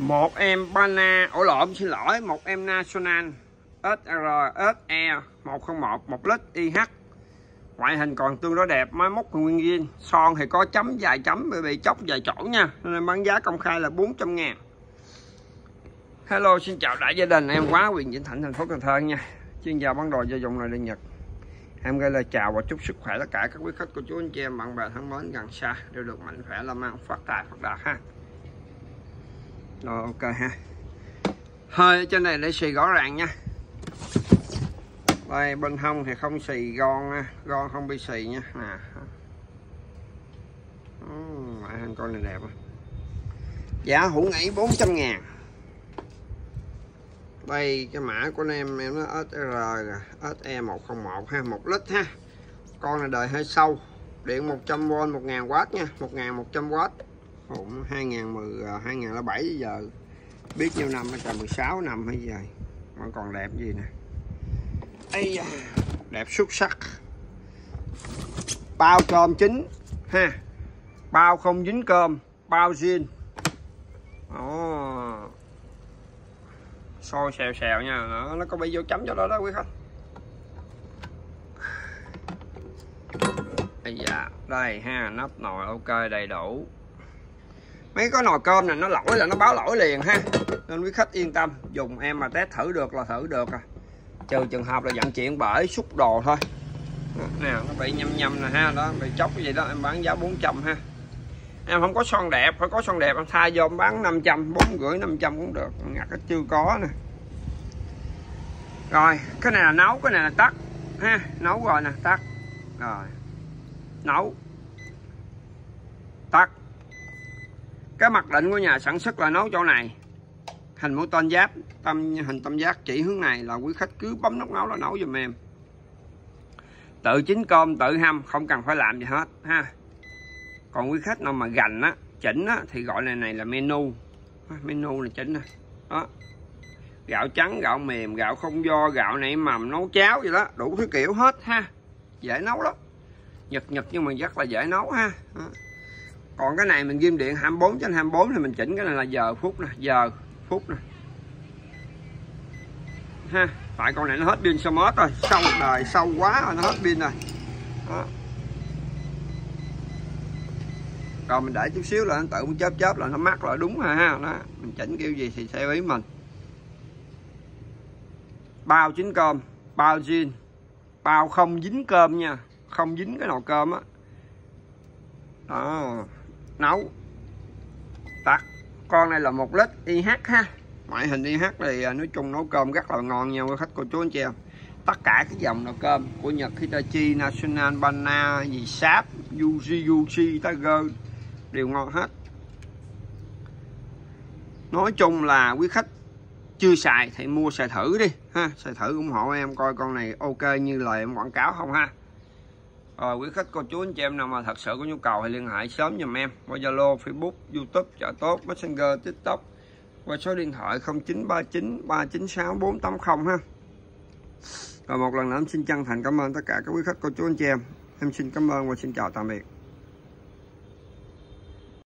một em Bana ổ lộn, xin lỗi, một em National SR SE 101 1 lít IH ngoại hình còn tương đối đẹp máy móc nguyên viên son thì có chấm, dài chấm bị bị chóc dài chỗ nha, nên bán giá công khai là 400 ngàn. Hello, xin chào đại gia đình, em quá quyền Vĩnh Thạnh, thành phố Cần Thơ nha. Chuyên gia bán đồ gia dụng nội địa Nhật. Em gửi lời chào và chúc sức khỏe tất cả các quý khách cô chú anh chị em, bạn bè thân mến gần xa, đều được mạnh khỏe làm ăn phát tài, phát đạt ha rồi, ok ha. Hơi trên này để xì rõ ràng nha. Đây, bên hông thì không xì gon gon không bị xì nha. Nè. Ngoại hình con này đẹp giá hũ nghĩ 400 ngàn. Đây, cái mã của anh em em nó SR SE101 ha 1 lít ha. Con này đời hơi sâu. Điện 100V 1000W nha. 1100W cũng 2010 2007 giờ. Biết nhiêu năm nó 16 năm hay giờ mà còn đẹp gì nè. Ây da, đẹp xuất sắc. Bao cơm chín ha. Bao không dính cơm bao zin Ồ. sôi xèo xèo nha. Nó, nó có bị vô chấm cho đó đó quý khách. Ây da, đây ha nắp nồi ok đầy đủ mấy cái nồi cơm này nó lỗi là nó báo lỗi liền ha. Nên quý khách yên tâm, dùng em mà test thử được là thử được à. Trừ trường hợp là vận chuyển bởi xúc đồ thôi. Nè, nó bị nhầm nhầm nè ha, đó, bị chóc cái gì đó, em bán giá 400 ha. Em không có son đẹp, phải có son đẹp, em thay vô em bán 500 bốn rưỡi 500 cũng được. Ngặt nó chưa có nè. Rồi, cái này là nấu, cái này là tắt ha, nấu rồi nè, tắt. Rồi, nấu. Tắt cái mặc định của nhà sản xuất là nấu chỗ này. Hình mũi tên giáp tâm hình tam giác chỉ hướng này là quý khách cứ bấm nút nấu là nấu giùm em. Tự chính cơm, tự hâm, không cần phải làm gì hết, ha. Còn quý khách nào mà gành á, chỉnh á, thì gọi này này là menu. Menu là chỉnh nè đó. Gạo trắng, gạo mềm, gạo không do, gạo nảy mầm nấu cháo gì đó, đủ thứ kiểu hết, ha. Dễ nấu lắm. Nhật nhật nhưng mà rất là dễ nấu, ha. Đó còn cái này mình ghim điện 24 trên 24 thì mình chỉnh cái này là giờ phút nè, giờ phút nè. Ha, tại con này nó hết pin sao mớt rồi sâu đời sâu quá rồi nó hết pin rồi. Đó. còn mình để chút xíu là nó tự chớp chớp là nó mắc rồi, đúng rồi ha, đó. Mình chỉnh kiểu gì thì theo ý mình. Bao chín cơm, bao jean bao không dính cơm nha, không dính cái nồi cơm á. Đó. đó nấu. Tắt con này là một lít IH ha. Ngoại hình IH thì à, nói chung nấu cơm rất là ngon nha quý khách cô chú anh chị em. Tất cả các dòng nồi cơm của Nhật Hitachi, National Bana gì, Sáp, Yuji Yuji, Tiger, đều ngon hết. Nói chung là quý khách chưa xài thì mua xài thử đi, ha. Xài thử ủng hộ em coi con này ok như lời em quảng cáo không ha rồi quý khách cô chú anh chị em nào mà thật sự có nhu cầu thì liên hệ sớm giùm em qua Zalo, Facebook, YouTube, chợ tốt, Messenger, TikTok qua số điện thoại 0939 396 480 ha. Rồi một lần nữa em xin chân thành cảm ơn tất cả các quý khách cô chú anh chị em. Em xin cảm ơn và xin chào tạm biệt.